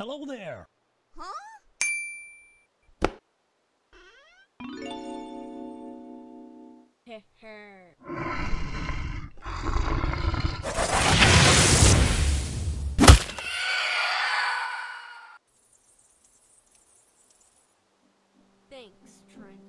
Hello there. Huh? Thanks, Trent.